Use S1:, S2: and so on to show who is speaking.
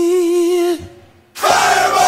S1: me. Fireball!